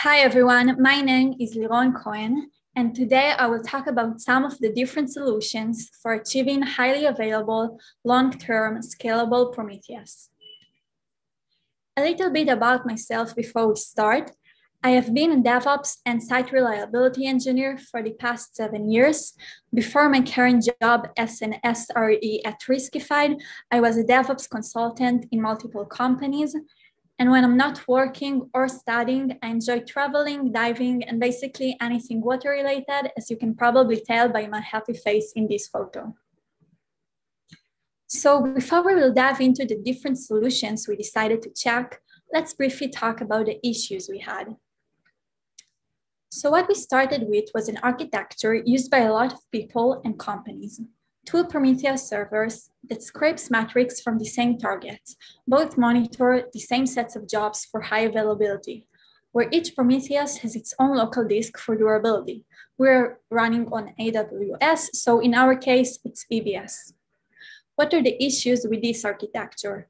Hi everyone, my name is Liron Cohen, and today I will talk about some of the different solutions for achieving highly available, long-term, scalable Prometheus. A little bit about myself before we start. I have been a DevOps and site reliability engineer for the past seven years. Before my current job as an SRE at Riskified, I was a DevOps consultant in multiple companies and when I'm not working or studying, I enjoy traveling, diving, and basically anything water related, as you can probably tell by my happy face in this photo. So before we will dive into the different solutions we decided to check, let's briefly talk about the issues we had. So what we started with was an architecture used by a lot of people and companies two Prometheus servers that scrapes metrics from the same targets. Both monitor the same sets of jobs for high availability, where each Prometheus has its own local disk for durability. We're running on AWS, so in our case, it's EBS. What are the issues with this architecture?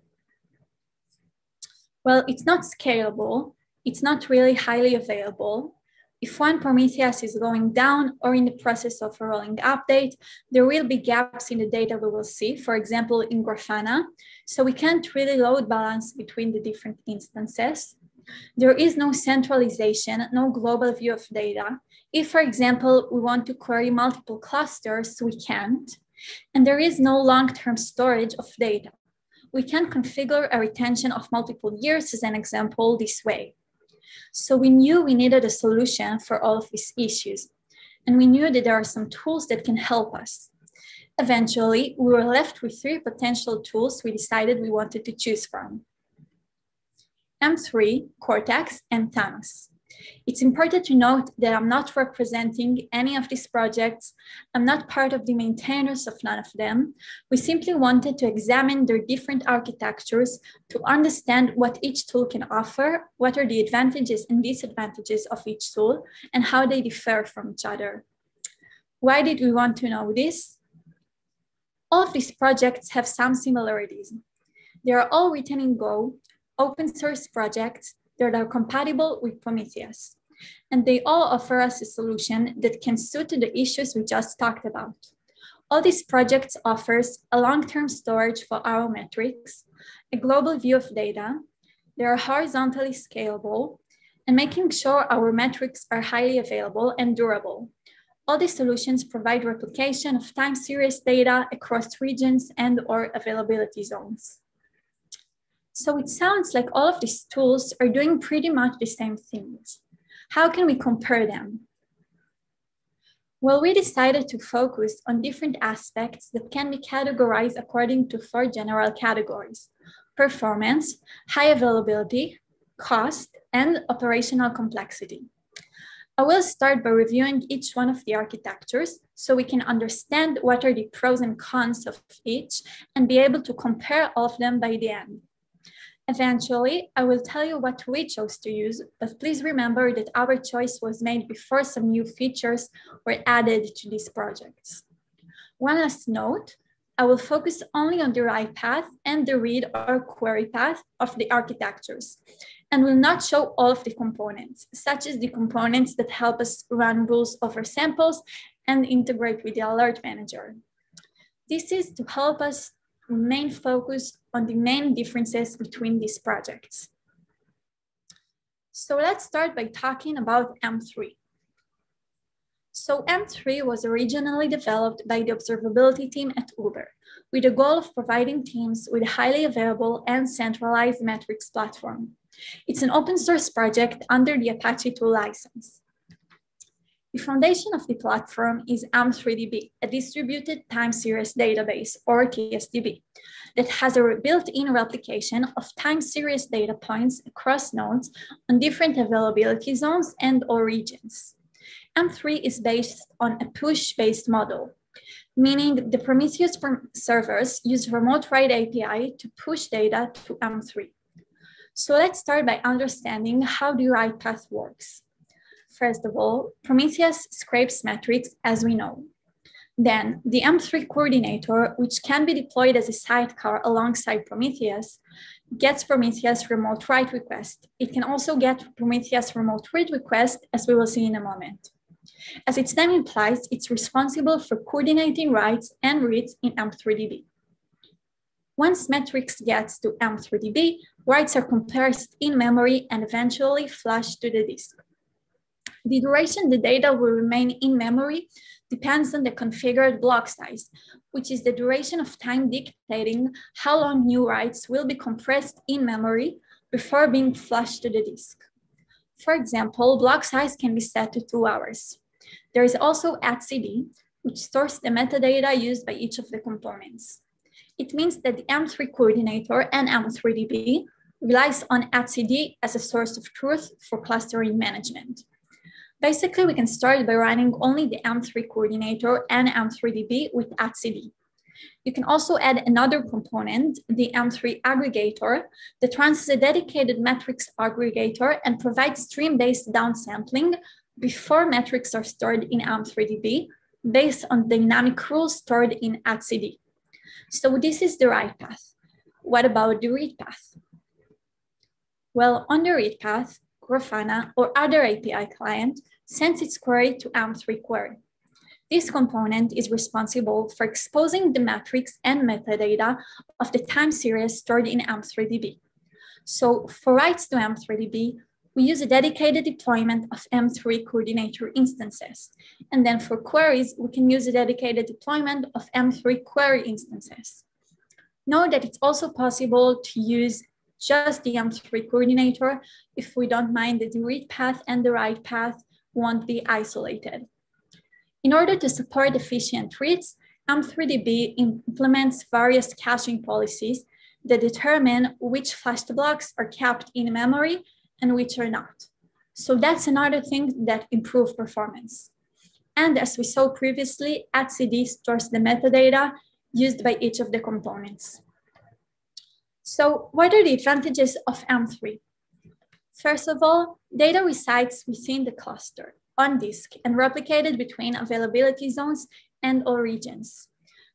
Well, it's not scalable, it's not really highly available, if one Prometheus is going down or in the process of a rolling update, there will be gaps in the data we will see, for example, in Grafana. So we can't really load balance between the different instances. There is no centralization, no global view of data. If, for example, we want to query multiple clusters, we can't. And there is no long-term storage of data. We can configure a retention of multiple years as an example this way. So we knew we needed a solution for all of these issues. And we knew that there are some tools that can help us. Eventually, we were left with three potential tools we decided we wanted to choose from. M3, Cortex, and Thanos. It's important to note that I'm not representing any of these projects. I'm not part of the maintainers of none of them. We simply wanted to examine their different architectures to understand what each tool can offer, what are the advantages and disadvantages of each tool, and how they differ from each other. Why did we want to know this? All of these projects have some similarities. They are all written in Go, open source projects that are compatible with Prometheus. And they all offer us a solution that can suit the issues we just talked about. All these projects offers a long-term storage for our metrics, a global view of data, they are horizontally scalable, and making sure our metrics are highly available and durable. All these solutions provide replication of time series data across regions and or availability zones. So it sounds like all of these tools are doing pretty much the same things. How can we compare them? Well, we decided to focus on different aspects that can be categorized according to four general categories performance, high availability, cost, and operational complexity. I will start by reviewing each one of the architectures so we can understand what are the pros and cons of each and be able to compare all of them by the end. Eventually, I will tell you what we chose to use, but please remember that our choice was made before some new features were added to these projects. One last note, I will focus only on the write path and the read or query path of the architectures and will not show all of the components, such as the components that help us run rules over samples and integrate with the alert manager. This is to help us remain focus on the main differences between these projects. So let's start by talking about M3. So M3 was originally developed by the observability team at Uber with the goal of providing teams with a highly available and centralized metrics platform. It's an open source project under the Apache 2 license. The foundation of the platform is M3DB, a distributed time series database, or TSDB, that has a built-in replication of time series data points across nodes on different availability zones and or regions. M3 is based on a push-based model, meaning the Prometheus servers use remote write API to push data to M3. So let's start by understanding how the write path works. First of all, Prometheus scrapes metrics as we know. Then the M3 coordinator, which can be deployed as a sidecar alongside Prometheus, gets Prometheus remote write request. It can also get Prometheus remote read request, as we will see in a moment. As its name implies, it's responsible for coordinating writes and reads in M3DB. Once metrics gets to M3DB, writes are compressed in memory and eventually flushed to the disk. The duration the data will remain in memory depends on the configured block size, which is the duration of time dictating how long new writes will be compressed in memory before being flushed to the disk. For example, block size can be set to two hours. There is also etcd, which stores the metadata used by each of the components. It means that the M3 coordinator and M3DB relies on etcd as a source of truth for clustering management. Basically, we can start by running only the M3 coordinator and M3DB with etcd. You can also add another component, the M3 aggregator, that runs as a dedicated metrics aggregator and provides stream-based downsampling before metrics are stored in M3DB based on dynamic rules stored in etcd. So this is the write path. What about the read path? Well, on the read path, Grafana, or other API client sends its query to M3 query. This component is responsible for exposing the metrics and metadata of the time series stored in M3DB. So for writes to M3DB, we use a dedicated deployment of M3 coordinator instances. And then for queries, we can use a dedicated deployment of M3 query instances. Note that it's also possible to use just the M3 coordinator if we don't mind that the read path and the write path won't be isolated. In order to support efficient reads, M3DB implements various caching policies that determine which flashed blocks are kept in memory and which are not. So that's another thing that improves performance. And as we saw previously, etcd stores the metadata used by each of the components. So what are the advantages of M3? First of all, data resides within the cluster on disk and replicated between availability zones and all regions.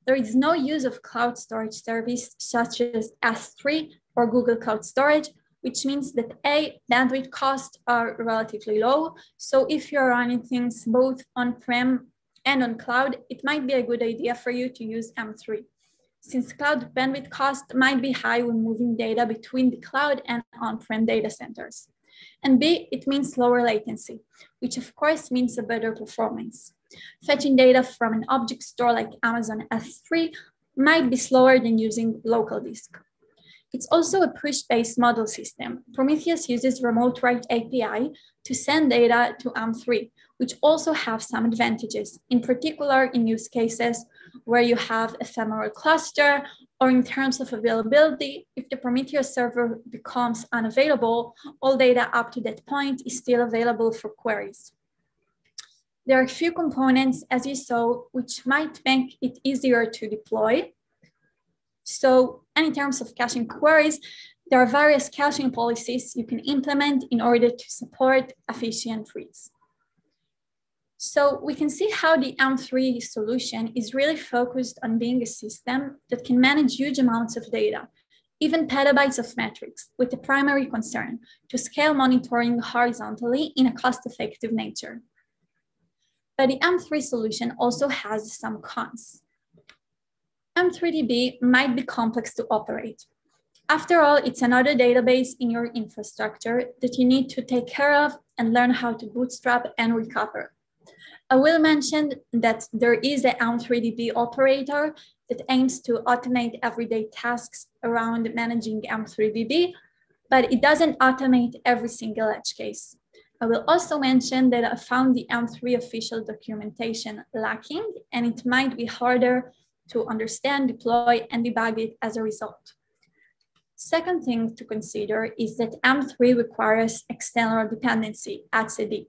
There is no use of cloud storage service such as S3 or Google Cloud Storage, which means that A, bandwidth costs are relatively low. So if you're running things both on-prem and on cloud, it might be a good idea for you to use M3 since cloud bandwidth cost might be high when moving data between the cloud and on-prem data centers. And B, it means lower latency, which of course means a better performance. Fetching data from an object store like Amazon S3 might be slower than using local disk. It's also a push-based model system. Prometheus uses remote write API to send data to M3, which also have some advantages, in particular in use cases where you have ephemeral cluster or in terms of availability, if the Prometheus server becomes unavailable, all data up to that point is still available for queries. There are a few components, as you saw, which might make it easier to deploy. So, and in terms of caching queries, there are various caching policies you can implement in order to support efficient reads. So we can see how the M3 solution is really focused on being a system that can manage huge amounts of data, even petabytes of metrics, with the primary concern to scale monitoring horizontally in a cost-effective nature. But the M3 solution also has some cons. M3DB might be complex to operate. After all, it's another database in your infrastructure that you need to take care of and learn how to bootstrap and recover. I will mention that there is a M3DB operator that aims to automate everyday tasks around managing M3DB, but it doesn't automate every single edge case. I will also mention that I found the M3 official documentation lacking, and it might be harder to understand, deploy, and debug it as a result. Second thing to consider is that M3 requires external dependency, etcd.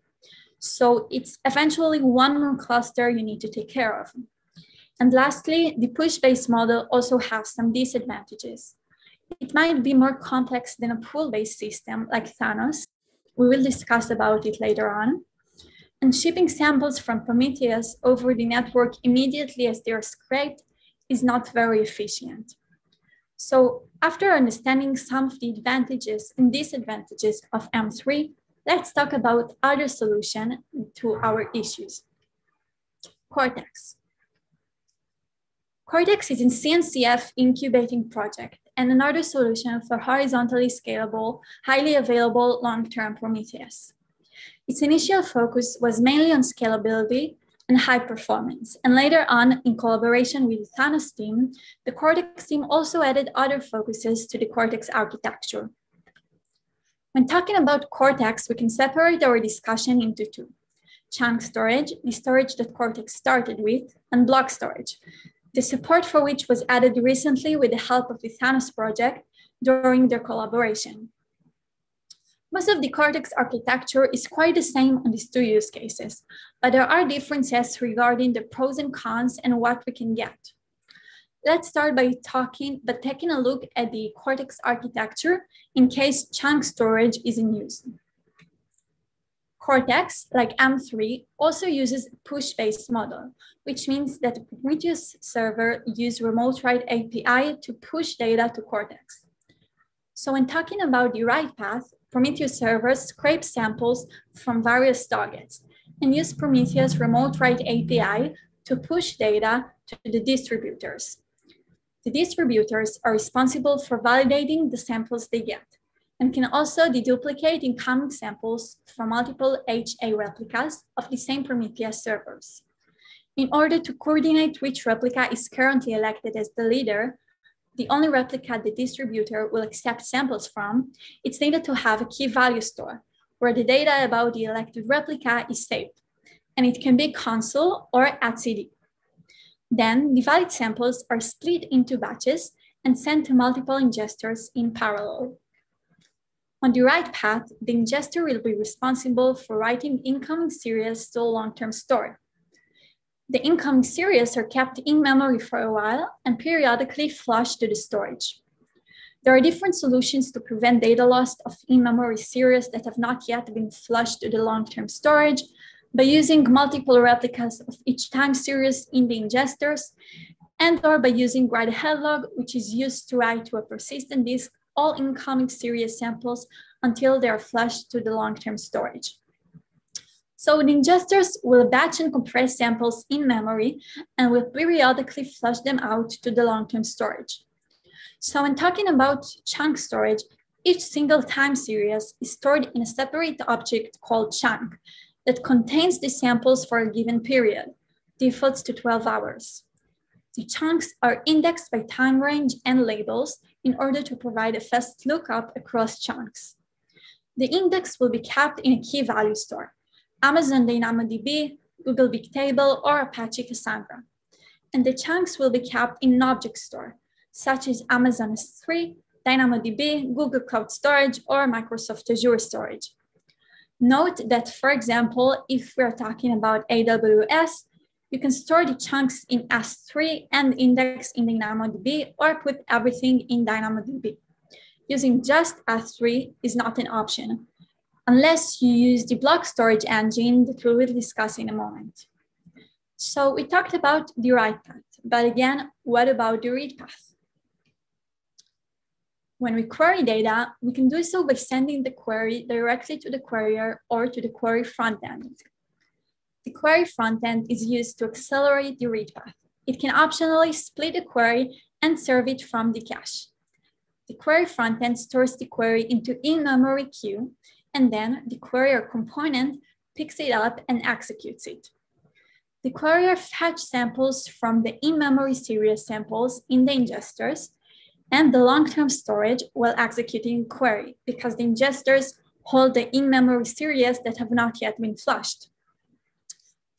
So it's eventually one more cluster you need to take care of. And lastly, the push-based model also has some disadvantages. It might be more complex than a pull-based system like Thanos. We will discuss about it later on. And shipping samples from Prometheus over the network immediately as they are scraped is not very efficient. So after understanding some of the advantages and disadvantages of M3, let's talk about other solution to our issues. Cortex. Cortex is a CNCF incubating project and another solution for horizontally scalable, highly available long-term Prometheus. Its initial focus was mainly on scalability and high performance. And later on, in collaboration with the Thanos team, the Cortex team also added other focuses to the Cortex architecture. When talking about Cortex, we can separate our discussion into two. Chunk storage, the storage that Cortex started with, and block storage, the support for which was added recently with the help of the Thanos project during their collaboration. Most of the Cortex architecture is quite the same on these two use cases, but there are differences regarding the pros and cons and what we can get. Let's start by talking, but taking a look at the Cortex architecture in case chunk storage is in use. Cortex, like M3, also uses push-based model, which means that the Prometheus server use remote write API to push data to Cortex. So when talking about the write path, Prometheus servers scrape samples from various targets and use Prometheus Remote Write API to push data to the distributors. The distributors are responsible for validating the samples they get and can also deduplicate incoming samples from multiple HA replicas of the same Prometheus servers. In order to coordinate which replica is currently elected as the leader, the only replica the distributor will accept samples from, it's needed to have a key value store where the data about the elected replica is saved. And it can be Consul or etcd. Then the valid samples are split into batches and sent to multiple ingesters in parallel. On the write path, the ingester will be responsible for writing incoming series to long-term store. The incoming series are kept in memory for a while and periodically flushed to the storage. There are different solutions to prevent data loss of in-memory series that have not yet been flushed to the long-term storage by using multiple replicas of each time series in the ingesters and or by using write ahead log, which is used to write to a persistent disk all incoming series samples until they are flushed to the long-term storage. So the ingesters will batch and compress samples in memory and will periodically flush them out to the long-term storage. So when talking about chunk storage, each single time series is stored in a separate object called chunk that contains the samples for a given period, defaults to 12 hours. The chunks are indexed by time range and labels in order to provide a fast lookup across chunks. The index will be kept in a key value store, Amazon DynamoDB, Google Bigtable, or Apache Cassandra. And the chunks will be kept in an object store, such as Amazon S3, DynamoDB, Google Cloud Storage, or Microsoft Azure Storage. Note that, for example, if we're talking about AWS, you can store the chunks in S3 and index in DynamoDB or put everything in DynamoDB. Using just S3 is not an option unless you use the block storage engine that we will discuss in a moment. So we talked about the write path, but again, what about the read path? When we query data, we can do so by sending the query directly to the querier or to the query frontend. The query frontend is used to accelerate the read path. It can optionally split the query and serve it from the cache. The query frontend stores the query into in-memory queue and then the querier component picks it up and executes it. The querier fetch samples from the in-memory series samples in the ingesters and the long-term storage while executing query because the ingesters hold the in-memory series that have not yet been flushed.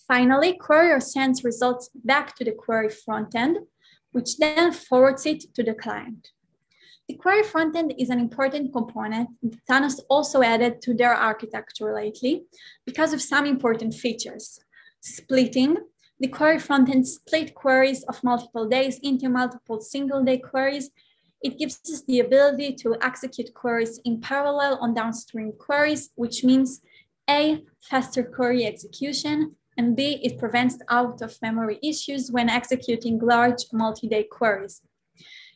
Finally, querier sends results back to the query frontend, which then forwards it to the client. The query frontend is an important component that Thanos also added to their architecture lately because of some important features. Splitting, the query frontend split queries of multiple days into multiple single day queries. It gives us the ability to execute queries in parallel on downstream queries, which means A, faster query execution, and B, it prevents out of memory issues when executing large multi-day queries.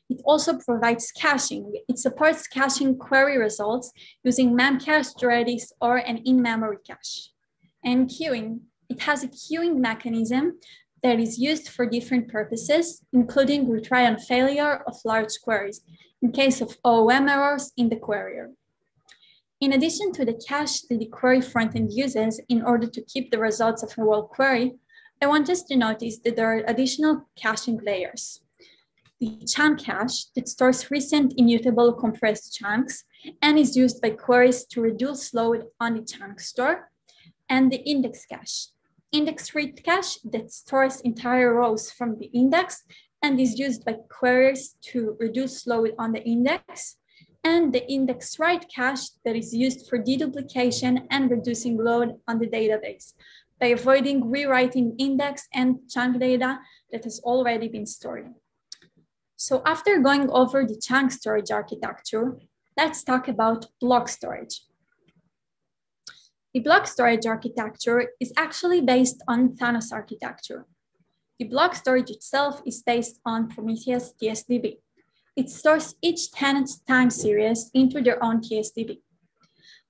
It also provides caching. It supports caching query results using Memcache, Redis, or an in-memory cache. And queuing. It has a queuing mechanism that is used for different purposes, including retry on failure of large queries in case of OOM errors in the querier. In addition to the cache that the query frontend uses in order to keep the results of a whole query, I want us to notice that there are additional caching layers. The chunk cache that stores recent immutable compressed chunks and is used by queries to reduce load on the chunk store, and the index cache index read cache that stores entire rows from the index and is used by queries to reduce load on the index, and the index write cache that is used for deduplication and reducing load on the database by avoiding rewriting index and chunk data that has already been stored. So after going over the chunk storage architecture, let's talk about block storage. The block storage architecture is actually based on Thanos architecture. The block storage itself is based on Prometheus TSDB. It stores each tenant's time series into their own TSDB.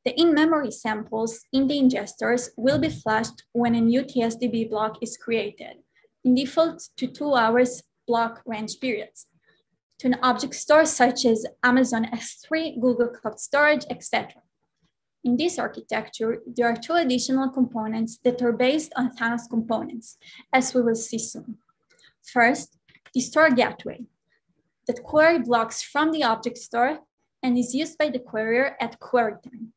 The in-memory samples in the ingestors will be flashed when a new TSDB block is created, in default to two hours block range periods, to an object store such as Amazon S3, Google Cloud Storage, etc. In this architecture, there are two additional components that are based on Thanos components, as we will see soon. First, the store gateway that query blocks from the object store and is used by the querier at query time.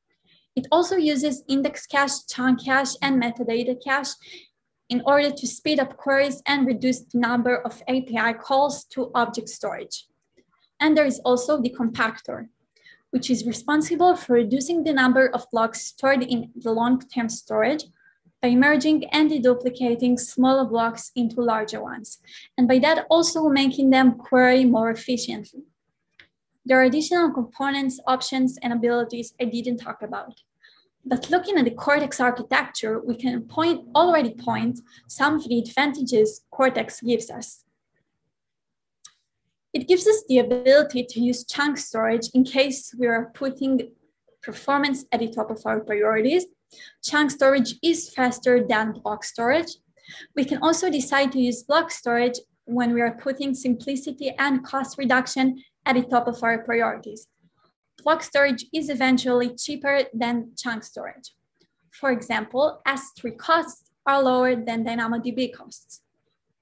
It also uses index cache, chunk cache, and metadata cache in order to speed up queries and reduce the number of API calls to object storage. And there is also the compactor which is responsible for reducing the number of blocks stored in the long-term storage by merging and deduplicating smaller blocks into larger ones, and by that also making them query more efficiently. There are additional components, options, and abilities I didn't talk about. But looking at the Cortex architecture, we can point, already point some of the advantages Cortex gives us. It gives us the ability to use chunk storage in case we are putting performance at the top of our priorities. Chunk storage is faster than block storage. We can also decide to use block storage when we are putting simplicity and cost reduction at the top of our priorities. Block storage is eventually cheaper than chunk storage. For example, S3 costs are lower than DynamoDB costs.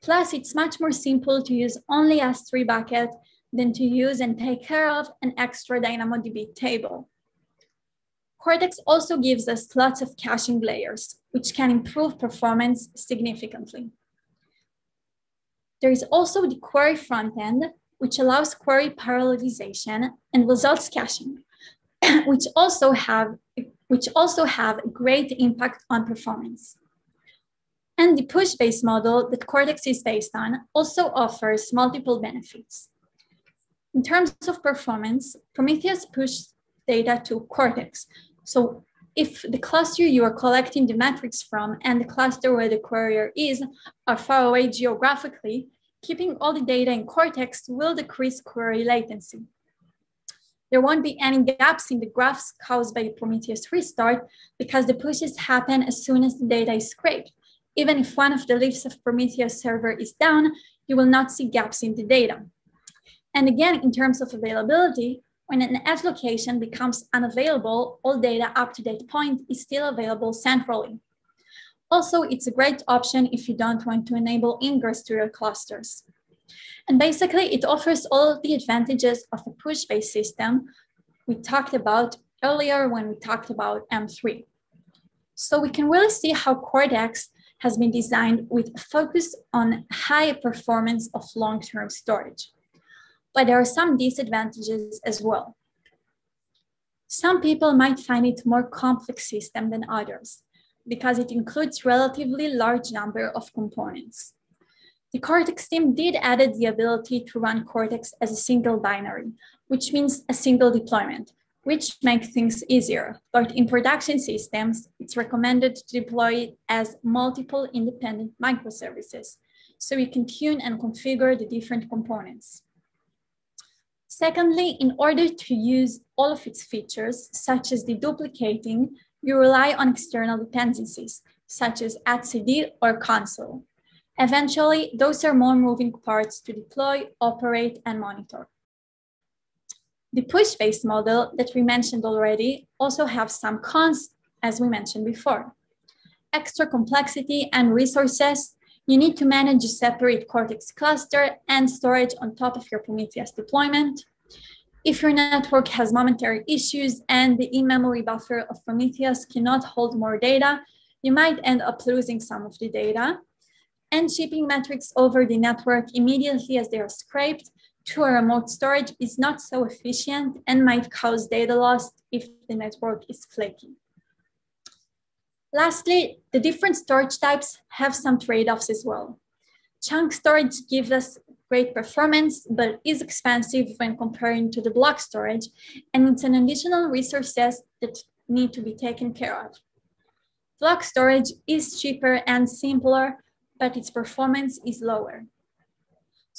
Plus, it's much more simple to use only S3 bucket than to use and take care of an extra DynamoDB table. Cortex also gives us lots of caching layers, which can improve performance significantly. There is also the query frontend, which allows query parallelization and results caching, which also have which also have a great impact on performance. And the push-based model that Cortex is based on also offers multiple benefits. In terms of performance, Prometheus pushes data to Cortex. So if the cluster you are collecting the metrics from and the cluster where the querier is are far away geographically, keeping all the data in Cortex will decrease query latency. There won't be any gaps in the graphs caused by Prometheus restart because the pushes happen as soon as the data is scraped. Even if one of the leaves of Prometheus server is down, you will not see gaps in the data. And again, in terms of availability, when an edge location becomes unavailable, all data up to that point is still available centrally. Also, it's a great option if you don't want to enable ingress to your clusters. And basically, it offers all the advantages of a push-based system we talked about earlier when we talked about M3. So we can really see how Cortex has been designed with a focus on high performance of long-term storage. But there are some disadvantages as well. Some people might find it more complex system than others because it includes relatively large number of components. The Cortex team did added the ability to run Cortex as a single binary, which means a single deployment, which make things easier. But in production systems, it's recommended to deploy it as multiple independent microservices, so you can tune and configure the different components. Secondly, in order to use all of its features, such as deduplicating, you rely on external dependencies, such as etcd or Consul. Eventually, those are more moving parts to deploy, operate, and monitor. The push-based model that we mentioned already also have some cons, as we mentioned before. Extra complexity and resources, you need to manage a separate Cortex cluster and storage on top of your Prometheus deployment. If your network has momentary issues and the in-memory buffer of Prometheus cannot hold more data, you might end up losing some of the data and shipping metrics over the network immediately as they are scraped to a remote storage is not so efficient and might cause data loss if the network is flaky. Lastly, the different storage types have some trade-offs as well. Chunk storage gives us great performance, but is expensive when comparing to the block storage, and it's an additional resources that need to be taken care of. Block storage is cheaper and simpler, but its performance is lower.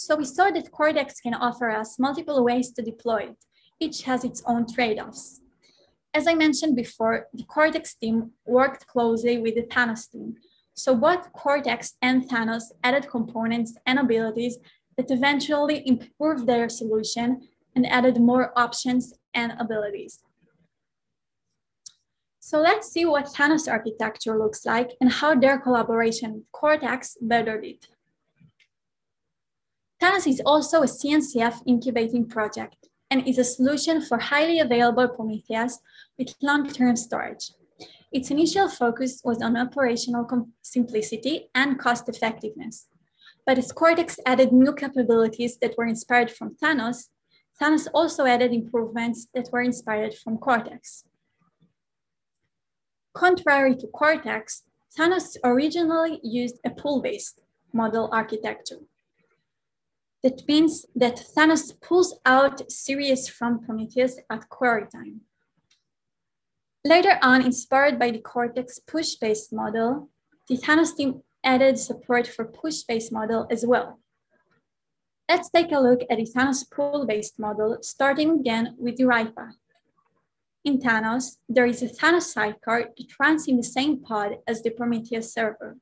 So we saw that Cortex can offer us multiple ways to deploy it. Each has its own trade-offs. As I mentioned before, the Cortex team worked closely with the Thanos team. So both Cortex and Thanos added components and abilities that eventually improved their solution and added more options and abilities. So let's see what Thanos architecture looks like and how their collaboration with Cortex bettered it. Thanos is also a CNCF incubating project and is a solution for highly available Prometheus with long-term storage. Its initial focus was on operational simplicity and cost effectiveness. But as Cortex added new capabilities that were inspired from Thanos, Thanos also added improvements that were inspired from Cortex. Contrary to Cortex, Thanos originally used a pull-based model architecture. That means that Thanos pulls out series from Prometheus at query time. Later on, inspired by the Cortex push-based model, the Thanos team added support for push-based model as well. Let's take a look at the Thanos pull-based model, starting again with the write path. In Thanos, there is a Thanos sidecar that runs in the same pod as the Prometheus server.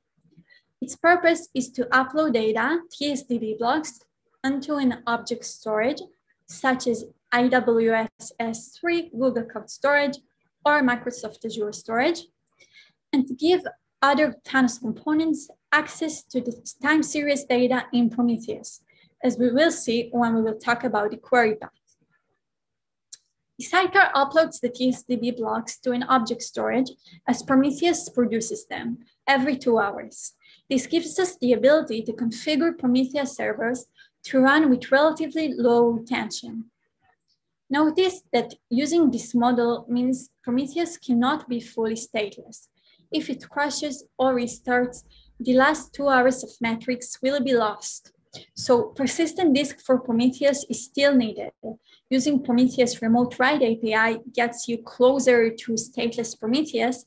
Its purpose is to upload data, TSDB blocks, onto an object storage, such as AWS S3, Google Cloud Storage, or Microsoft Azure Storage, and to give other Thanos components access to the time series data in Prometheus, as we will see when we will talk about the query path. The sidecar uploads the TSDB blocks to an object storage as Prometheus produces them every two hours. This gives us the ability to configure Prometheus servers to run with relatively low retention. Notice that using this model means Prometheus cannot be fully stateless. If it crashes or restarts, the last two hours of metrics will be lost. So persistent disk for Prometheus is still needed, using Prometheus Remote Write API gets you closer to stateless Prometheus,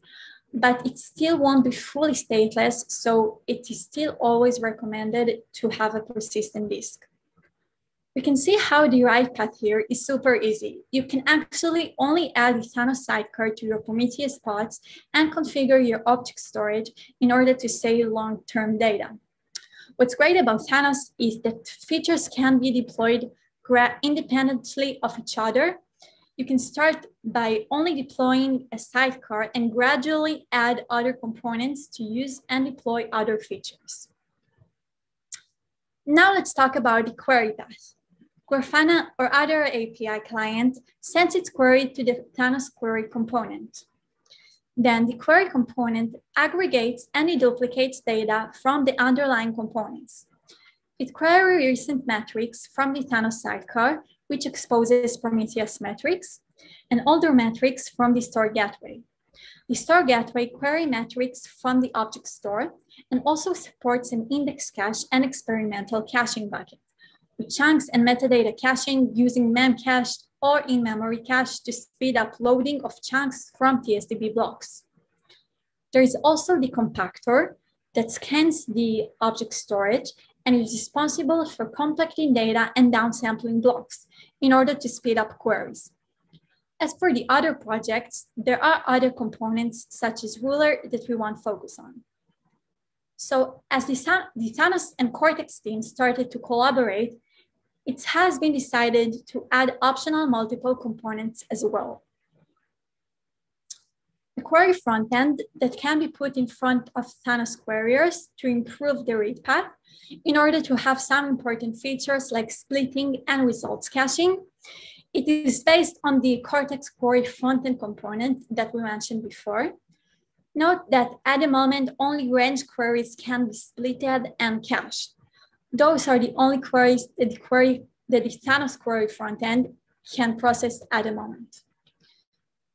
but it still won't be fully stateless, so it is still always recommended to have a persistent disk. We can see how the write path here is super easy. You can actually only add the Thanos sidecar to your Prometheus pods and configure your object storage in order to save long-term data. What's great about Thanos is that features can be deployed independently of each other. You can start by only deploying a sidecar and gradually add other components to use and deploy other features. Now let's talk about the query path. Grafana or other API client sends its query to the Thanos query component. Then the query component aggregates and duplicates data from the underlying components. It queries recent metrics from the Thanos sidecar, which exposes Prometheus metrics, and older metrics from the store gateway. The store gateway query metrics from the object store and also supports an index cache and experimental caching bucket chunks and metadata caching using memcached or in-memory cache to speed up loading of chunks from TSDB blocks. There is also the compactor, that scans the object storage and is responsible for compacting data and downsampling blocks in order to speed up queries. As for the other projects, there are other components such as Ruler that we want to focus on. So as the, the Thanos and Cortex teams started to collaborate, it has been decided to add optional multiple components as well. A query frontend that can be put in front of Thanos queries to improve the read path in order to have some important features like splitting and results caching. It is based on the Cortex query frontend component that we mentioned before. Note that at the moment, only range queries can be splitted and cached. Those are the only queries that the query that the Thanos query frontend can process at the moment.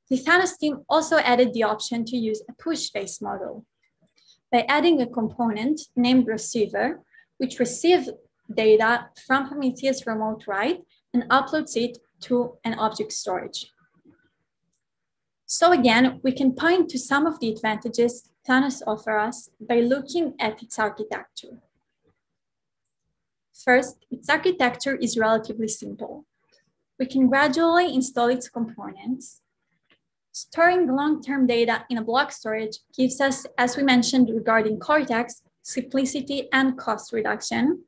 The Thanos team also added the option to use a push-based model by adding a component named receiver, which receives data from Prometheus remote write and uploads it to an object storage. So again, we can point to some of the advantages Thanos offers us by looking at its architecture. First, its architecture is relatively simple. We can gradually install its components. Storing long-term data in a block storage gives us, as we mentioned regarding Cortex, simplicity and cost reduction.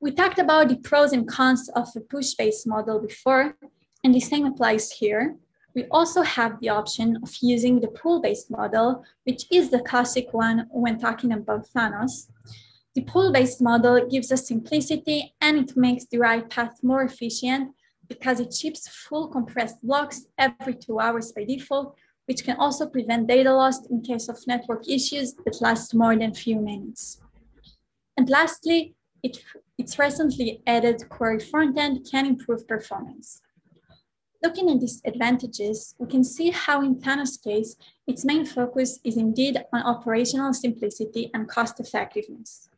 We talked about the pros and cons of a push-based model before, and the same applies here. We also have the option of using the pull-based model, which is the classic one when talking about Thanos. The pull-based model gives us simplicity and it makes the write path more efficient because it ships full compressed blocks every two hours by default, which can also prevent data loss in case of network issues that last more than few minutes. And lastly, it, its recently added query frontend can improve performance. Looking at these advantages, we can see how in Thanos' case, its main focus is indeed on operational simplicity and cost effectiveness.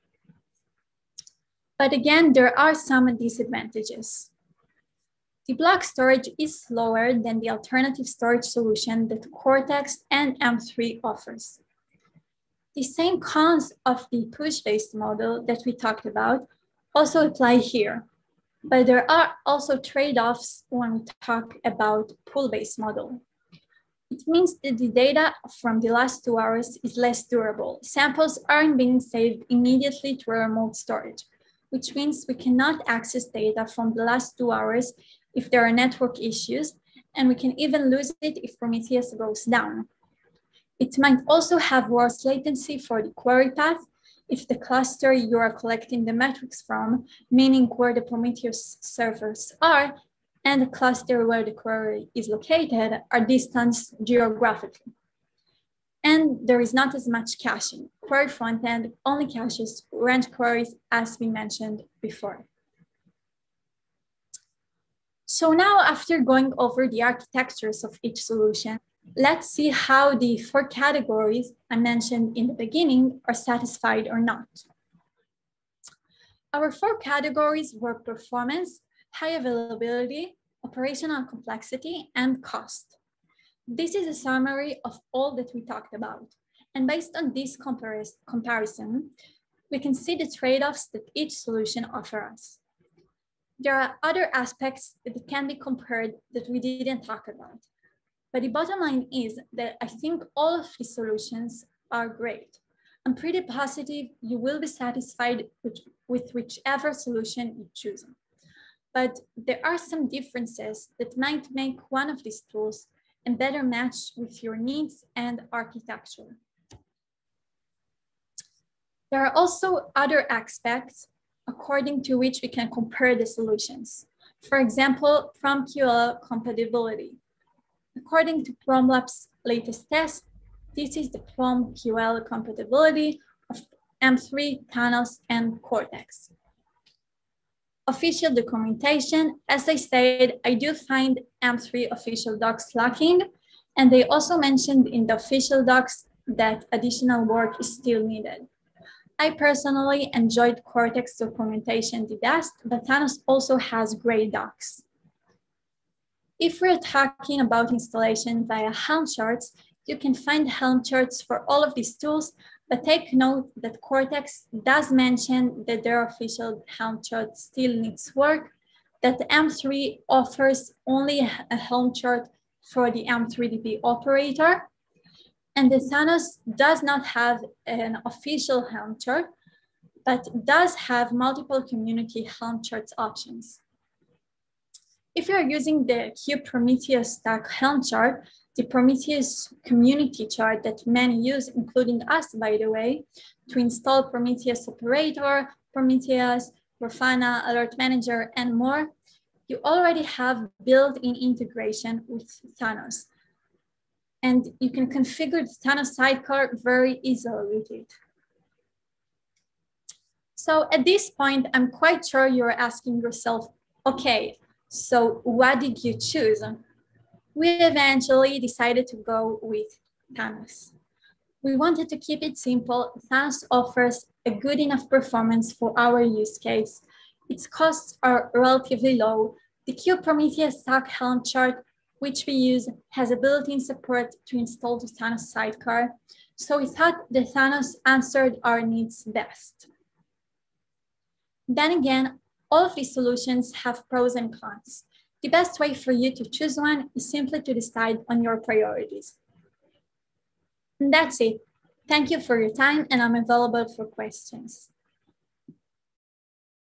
But again, there are some disadvantages. The block storage is slower than the alternative storage solution that Cortex and M3 offers. The same cons of the push-based model that we talked about also apply here, but there are also trade-offs when we talk about pull-based model. It means that the data from the last two hours is less durable. Samples aren't being saved immediately to remote storage, which means we cannot access data from the last two hours if there are network issues, and we can even lose it if Prometheus goes down. It might also have worse latency for the query path if the cluster you are collecting the metrics from, meaning where the Prometheus servers are, and the cluster where the query is located are distanced geographically. And there is not as much caching. Query frontend only caches range queries as we mentioned before. So now after going over the architectures of each solution, let's see how the four categories I mentioned in the beginning are satisfied or not. Our four categories were performance, high availability, operational complexity, and cost. This is a summary of all that we talked about. And based on this comparison, we can see the trade-offs that each solution offers us. There are other aspects that can be compared that we didn't talk about. But the bottom line is that I think all of the solutions are great. I'm pretty positive you will be satisfied with, with whichever solution you choose. But there are some differences that might make one of these tools a better match with your needs and architecture. There are also other aspects according to which we can compare the solutions. For example, PromQL compatibility. According to PromLab's latest test, this is the PromQL compatibility of M3, Thanos, and Cortex. Official documentation, as I said, I do find M3 official docs lacking, and they also mentioned in the official docs that additional work is still needed. I personally enjoyed Cortex documentation the best, but Thanos also has great docs. If we're talking about installation via Helm charts, You can find Helm charts for all of these tools, but take note that Cortex does mention that their official Helm chart still needs work, that the M3 offers only a Helm chart for the M3DB operator, and the Thanos does not have an official Helm chart, but does have multiple community Helm charts options. If you're using the kube-prometheus stack Helm chart, the Prometheus community chart that many use, including us, by the way, to install Prometheus Operator, Prometheus, Grafana, Alert Manager, and more, you already have built-in integration with Thanos and you can configure the Thanos sidecar very easily with it. So at this point, I'm quite sure you're asking yourself, okay, so what did you choose? We eventually decided to go with Thanos. We wanted to keep it simple. Thanos offers a good enough performance for our use case. Its costs are relatively low. The kube-Prometheus stack Helm chart which we use has a built-in support to install the Thanos sidecar. So we thought the Thanos answered our needs best. Then again, all of these solutions have pros and cons. The best way for you to choose one is simply to decide on your priorities. And that's it. Thank you for your time and I'm available for questions.